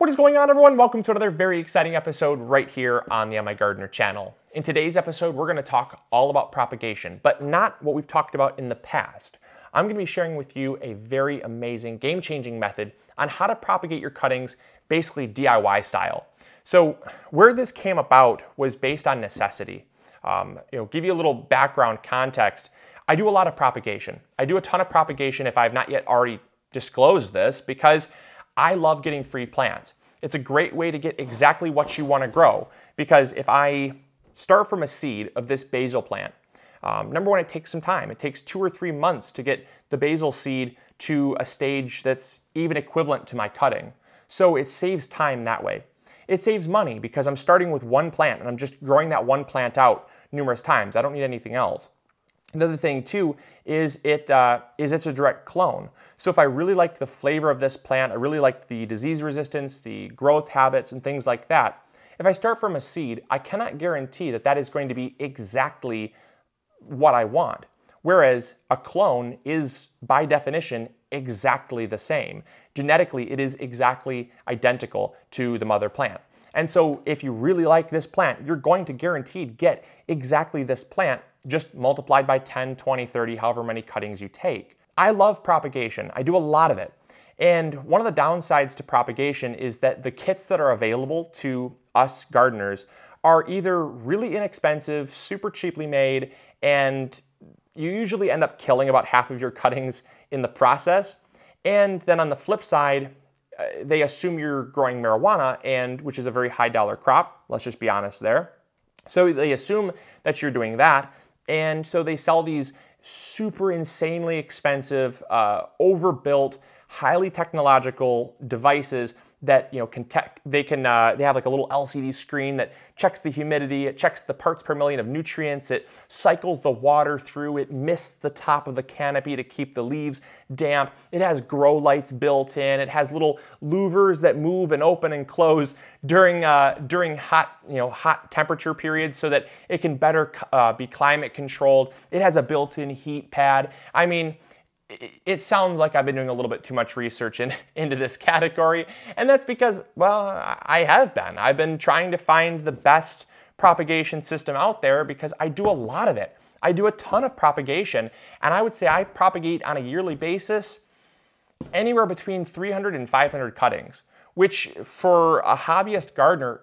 What is going on everyone? Welcome to another very exciting episode right here on the MIgardener channel. In today's episode, we're gonna talk all about propagation, but not what we've talked about in the past. I'm gonna be sharing with you a very amazing, game-changing method on how to propagate your cuttings, basically DIY style. So where this came about was based on necessity. Um, you know, give you a little background context. I do a lot of propagation. I do a ton of propagation if I've not yet already disclosed this because I love getting free plants. It's a great way to get exactly what you want to grow because if I start from a seed of this basil plant, um, number one, it takes some time. It takes two or three months to get the basil seed to a stage that's even equivalent to my cutting. So it saves time that way. It saves money because I'm starting with one plant and I'm just growing that one plant out numerous times. I don't need anything else. Another thing too is it uh, is it's a direct clone. So if I really liked the flavor of this plant, I really liked the disease resistance, the growth habits, and things like that. If I start from a seed, I cannot guarantee that that is going to be exactly what I want. Whereas a clone is, by definition, exactly the same. Genetically, it is exactly identical to the mother plant. And so if you really like this plant, you're going to guaranteed get exactly this plant just multiplied by 10, 20, 30, however many cuttings you take. I love propagation. I do a lot of it. And one of the downsides to propagation is that the kits that are available to us gardeners are either really inexpensive, super cheaply made, and you usually end up killing about half of your cuttings in the process. And then on the flip side, they assume you're growing marijuana, and which is a very high dollar crop. Let's just be honest there. So they assume that you're doing that, and so they sell these super insanely expensive, uh, overbuilt, highly technological devices that you know can tech, they can uh, they have like a little LCD screen that checks the humidity, it checks the parts per million of nutrients, it cycles the water through, it mists the top of the canopy to keep the leaves damp. It has grow lights built in. It has little louvers that move and open and close during uh, during hot you know hot temperature periods so that it can better uh, be climate controlled. It has a built-in heat pad. I mean it sounds like I've been doing a little bit too much research in, into this category, and that's because, well, I have been. I've been trying to find the best propagation system out there because I do a lot of it. I do a ton of propagation, and I would say I propagate on a yearly basis anywhere between 300 and 500 cuttings, which for a hobbyist gardener,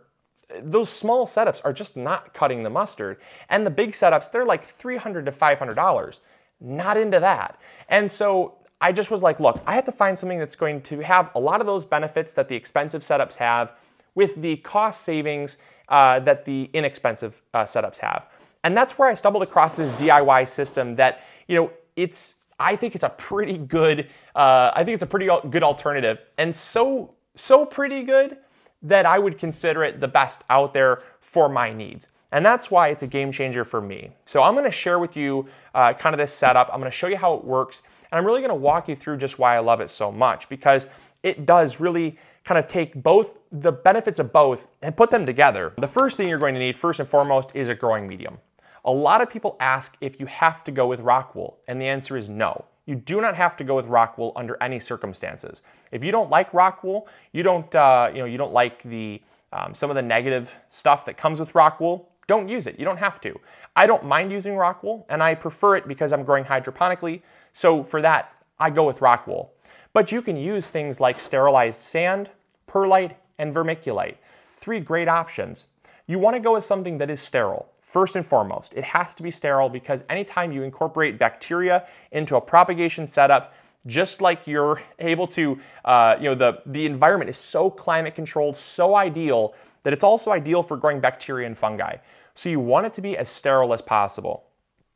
those small setups are just not cutting the mustard. And the big setups, they're like 300 to $500 not into that. And so I just was like, look, I have to find something that's going to have a lot of those benefits that the expensive setups have with the cost savings uh, that the inexpensive uh, setups have. And that's where I stumbled across this DIY system that, you know, it's, I think it's a pretty good, uh, I think it's a pretty good alternative. And so, so pretty good that I would consider it the best out there for my needs. And that's why it's a game changer for me. So I'm gonna share with you uh, kind of this setup. I'm gonna show you how it works. And I'm really gonna walk you through just why I love it so much because it does really kind of take both the benefits of both and put them together. The first thing you're going to need first and foremost is a growing medium. A lot of people ask if you have to go with rock wool and the answer is no. You do not have to go with rock wool under any circumstances. If you don't like rock wool, you don't, uh, you know, you don't like the um, some of the negative stuff that comes with rock wool, don't use it. You don't have to. I don't mind using rock wool, and I prefer it because I'm growing hydroponically. So for that, I go with rock wool. But you can use things like sterilized sand, perlite, and vermiculite. Three great options. You want to go with something that is sterile. First and foremost, it has to be sterile because anytime you incorporate bacteria into a propagation setup, just like you're able to, uh, you know, the, the environment is so climate controlled, so ideal that it's also ideal for growing bacteria and fungi. So you want it to be as sterile as possible.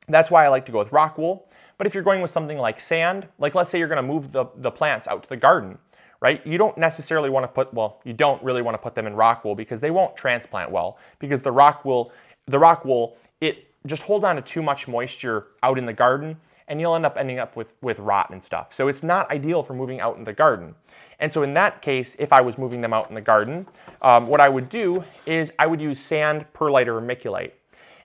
That's why I like to go with rock wool. But if you're going with something like sand, like let's say you're gonna move the, the plants out to the garden, right? You don't necessarily wanna put, well, you don't really wanna put them in rock wool because they won't transplant well because the rock wool, the rock wool, it just hold on to too much moisture out in the garden and you'll end up ending up with, with rot and stuff. So it's not ideal for moving out in the garden. And so in that case, if I was moving them out in the garden, um, what I would do is I would use sand, perlite, or vermiculite.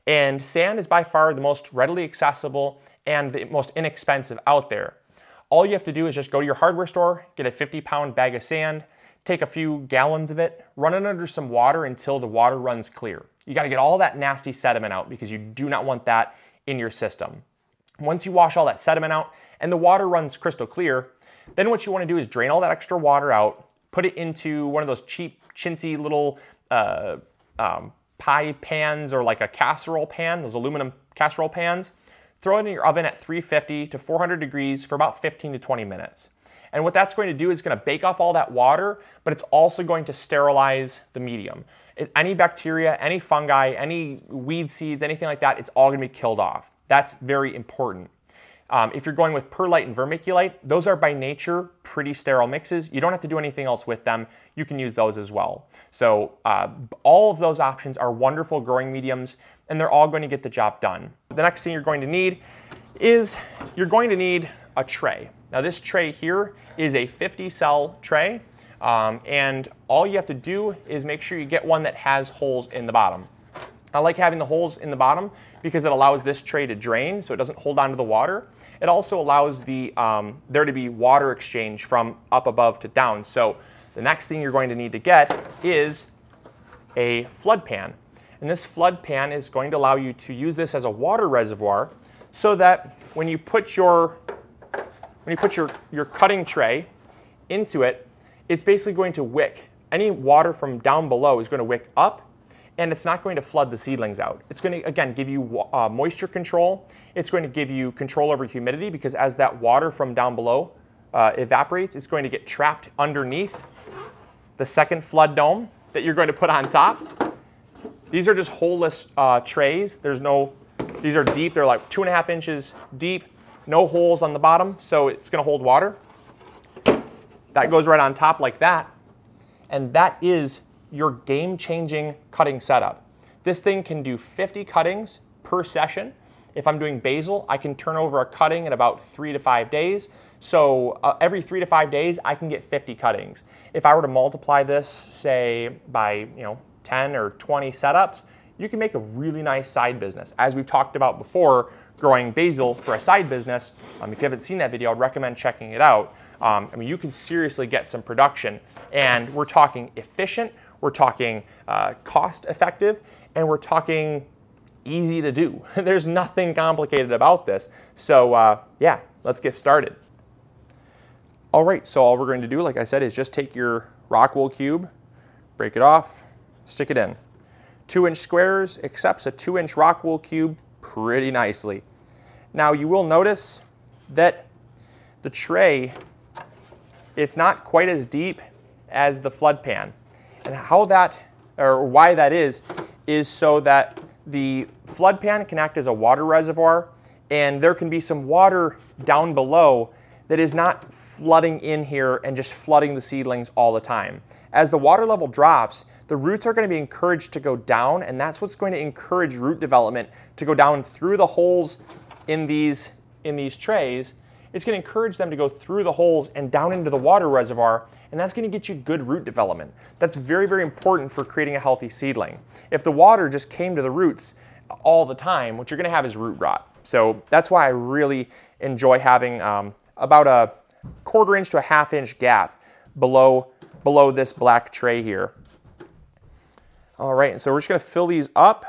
And sand is by far the most readily accessible and the most inexpensive out there. All you have to do is just go to your hardware store, get a 50 pound bag of sand, take a few gallons of it, run it under some water until the water runs clear. You gotta get all that nasty sediment out because you do not want that in your system. Once you wash all that sediment out and the water runs crystal clear, then what you wanna do is drain all that extra water out, put it into one of those cheap, chintzy little uh, um, pie pans or like a casserole pan, those aluminum casserole pans. Throw it in your oven at 350 to 400 degrees for about 15 to 20 minutes. And what that's going to do is going to bake off all that water, but it's also going to sterilize the medium. Any bacteria, any fungi, any weed seeds, anything like that, it's all going to be killed off. That's very important. Um, if you're going with perlite and vermiculite, those are by nature pretty sterile mixes. You don't have to do anything else with them. You can use those as well. So uh, all of those options are wonderful growing mediums and they're all going to get the job done. The next thing you're going to need is you're going to need a tray. Now this tray here is a 50 cell tray um, and all you have to do is make sure you get one that has holes in the bottom. I like having the holes in the bottom because it allows this tray to drain so it doesn't hold onto the water. It also allows the, um, there to be water exchange from up above to down. So the next thing you're going to need to get is a flood pan. And this flood pan is going to allow you to use this as a water reservoir so that when you put your, when you put your, your cutting tray into it, it's basically going to wick. Any water from down below is going to wick up and it's not going to flood the seedlings out. It's going to, again, give you uh, moisture control. It's going to give you control over humidity because as that water from down below uh, evaporates, it's going to get trapped underneath the second flood dome that you're going to put on top. These are just holeless uh, trays. There's no, these are deep. They're like two and a half inches deep, no holes on the bottom, so it's going to hold water. That goes right on top like that. And that is your game-changing cutting setup. This thing can do 50 cuttings per session. If I'm doing basil, I can turn over a cutting in about three to five days. So uh, every three to five days, I can get 50 cuttings. If I were to multiply this, say, by you know 10 or 20 setups, you can make a really nice side business. As we've talked about before, growing basil for a side business, um, if you haven't seen that video, I'd recommend checking it out. Um, I mean, you can seriously get some production. And we're talking efficient, we're talking uh, cost effective, and we're talking easy to do. There's nothing complicated about this. So uh, yeah, let's get started. All right, so all we're going to do, like I said, is just take your rock wool cube, break it off, stick it in. Two inch squares accepts a two inch rock wool cube pretty nicely. Now you will notice that the tray, it's not quite as deep as the flood pan. And how that, or why that is, is so that the flood pan can act as a water reservoir and there can be some water down below that is not flooding in here and just flooding the seedlings all the time. As the water level drops, the roots are going to be encouraged to go down and that's what's going to encourage root development to go down through the holes in these, in these trays. It's going to encourage them to go through the holes and down into the water reservoir and that's going to get you good root development. That's very, very important for creating a healthy seedling. If the water just came to the roots all the time, what you're going to have is root rot. So that's why I really enjoy having um, about a quarter inch to a half inch gap below, below this black tray here. All right, and so we're just gonna fill these up.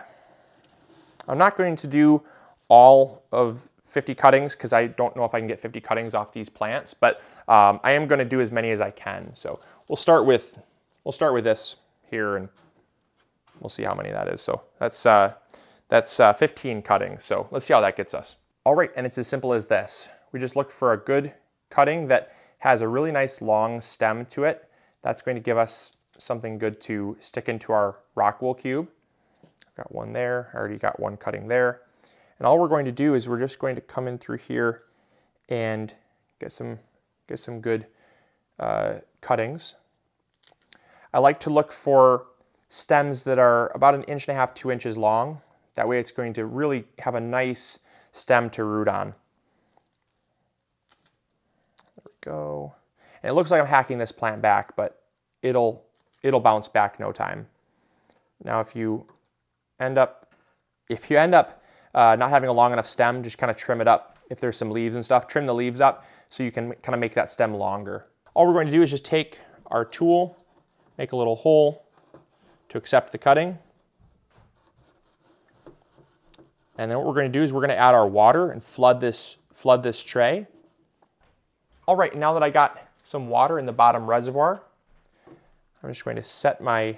I'm not going to do all of 50 cuttings because I don't know if I can get 50 cuttings off these plants, but um, I am gonna do as many as I can. So we'll start with, we'll start with this here and we'll see how many that is. So that's, uh, that's uh, 15 cuttings. So let's see how that gets us. All right, and it's as simple as this. We just look for a good cutting that has a really nice long stem to it. That's going to give us something good to stick into our rock wool cube. I've got one there, I already got one cutting there. And all we're going to do is we're just going to come in through here and get some, get some good uh, cuttings. I like to look for stems that are about an inch and a half, two inches long. That way it's going to really have a nice stem to root on. There we go. And it looks like I'm hacking this plant back, but it'll it'll bounce back no time. Now if you end up, if you end up uh, not having a long enough stem, just kind of trim it up. If there's some leaves and stuff, trim the leaves up so you can kind of make that stem longer. All we're going to do is just take our tool make a little hole to accept the cutting. And then what we're gonna do is we're gonna add our water and flood this, flood this tray. All right, now that I got some water in the bottom reservoir, I'm just going to set my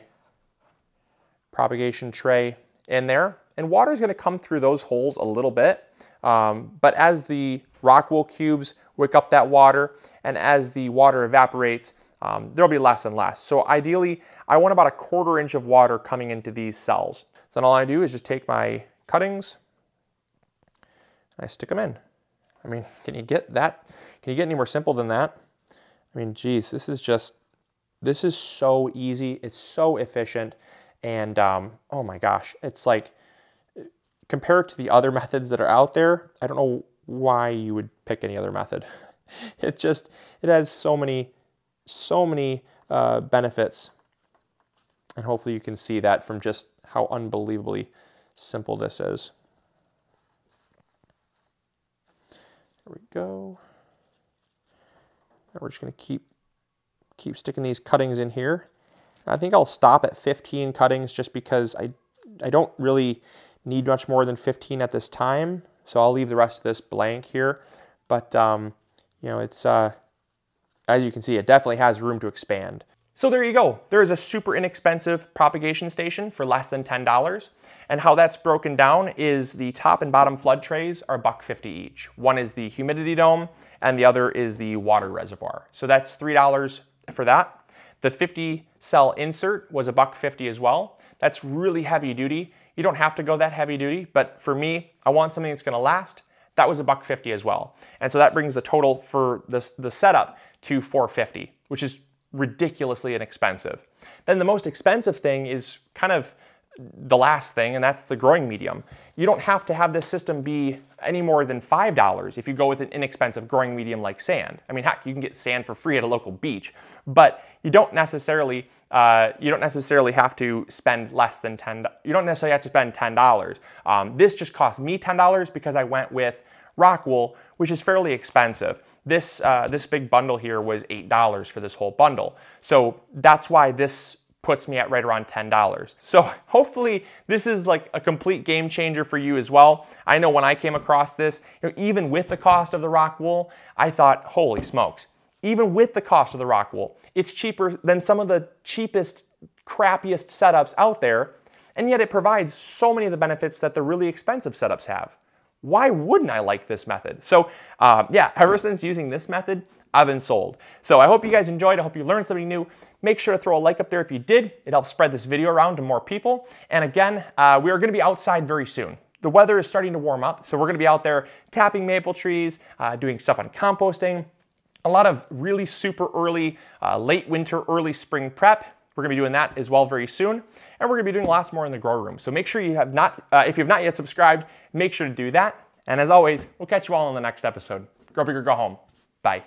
propagation tray in there. And water is gonna come through those holes a little bit. Um, but as the rock wool cubes wick up that water and as the water evaporates, um, there'll be less and less. So ideally, I want about a quarter inch of water coming into these cells. Then all I do is just take my cuttings and I stick them in. I mean, can you get that? Can you get any more simple than that? I mean, geez, this is just, this is so easy. It's so efficient. And um, oh my gosh, it's like, compared to the other methods that are out there, I don't know why you would pick any other method. It just, it has so many, so many uh, benefits. And hopefully you can see that from just how unbelievably simple this is. There we go. Now we're just going to keep keep sticking these cuttings in here. I think I'll stop at 15 cuttings just because I I don't really need much more than 15 at this time. So I'll leave the rest of this blank here. But um, you know, it's uh, as you can see, it definitely has room to expand. So there you go. There is a super inexpensive propagation station for less than $10. And how that's broken down is the top and bottom flood trays are buck 50 each. One is the humidity dome and the other is the water reservoir. So that's $3 for that. The 50 cell insert was a buck 50 as well. That's really heavy duty. You don't have to go that heavy duty, but for me, I want something that's gonna last. That was a buck 50 as well. And so that brings the total for this, the setup to 450, which is ridiculously inexpensive. Then the most expensive thing is kind of the last thing, and that's the growing medium. You don't have to have this system be any more than $5 if you go with an inexpensive growing medium like sand. I mean, heck, you can get sand for free at a local beach, but you don't necessarily uh, you don't necessarily have to spend less than 10, you don't necessarily have to spend $10. Um, this just cost me $10 because I went with rock wool, which is fairly expensive. This, uh, this big bundle here was $8 for this whole bundle. So that's why this puts me at right around $10. So hopefully this is like a complete game changer for you as well. I know when I came across this, you know, even with the cost of the rock wool, I thought, holy smokes, even with the cost of the rock wool, it's cheaper than some of the cheapest, crappiest setups out there, and yet it provides so many of the benefits that the really expensive setups have why wouldn't I like this method? So uh, yeah, ever since using this method, I've been sold. So I hope you guys enjoyed. I hope you learned something new. Make sure to throw a like up there if you did. It helps spread this video around to more people. And again, uh, we are gonna be outside very soon. The weather is starting to warm up, so we're gonna be out there tapping maple trees, uh, doing stuff on composting, a lot of really super early, uh, late winter, early spring prep. We're gonna be doing that as well very soon. And we're gonna be doing lots more in the grow room. So make sure you have not, uh, if you have not yet subscribed, make sure to do that. And as always, we'll catch you all in the next episode. Grow big or go home. Bye.